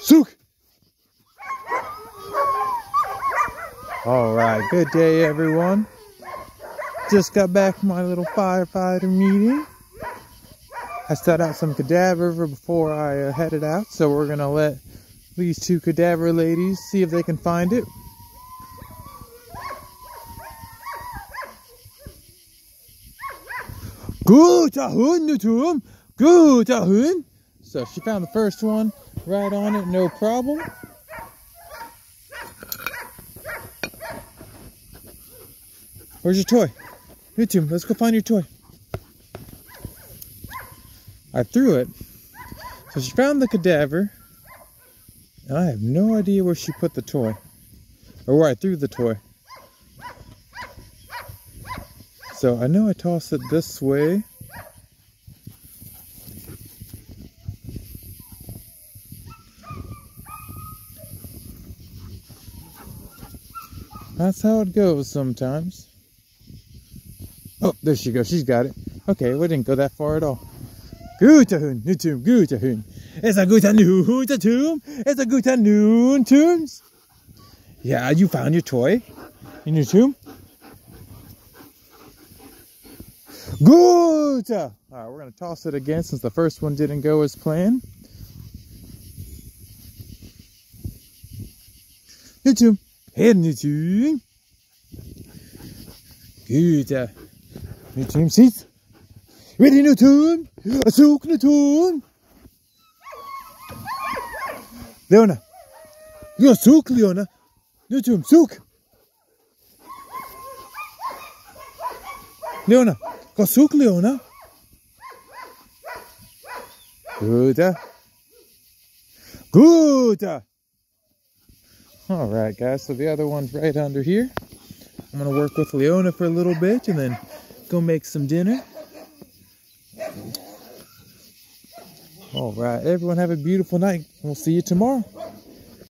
Sook! All right, good day, everyone. Just got back from my little firefighter meeting. I set out some cadaver before I uh, headed out, so we're gonna let these two cadaver ladies see if they can find it. Guter Hund. Guter Hund. So she found the first one right on it, no problem. Where's your toy? YouTube, let's go find your toy. I threw it. So she found the cadaver. And I have no idea where she put the toy. Or where I threw the toy. So I know I tossed it this way. That's how it goes sometimes. Oh, there she goes. She's got it. Okay, we didn't go that far at all. Guter Hund, Nutum, guter Hund. It's a guter Hund, Tum. It's a guter Tums. Yeah, you found your toy in your tomb. Good. All right, we're gonna toss it again since the first one didn't go as planned. Hernetyün. Gyda. Nytym syth. Wedi nhw tŵn. A sŵc nu tŵn. Leona. Yo suk, Leona. Nu Nytym suk. Leona. Go suk, Leona. Gyda. Gyda. All right, guys. So the other one's right under here. I'm to work with Leona for a little bit and then go make some dinner. All right. Everyone have a beautiful night. We'll see you tomorrow.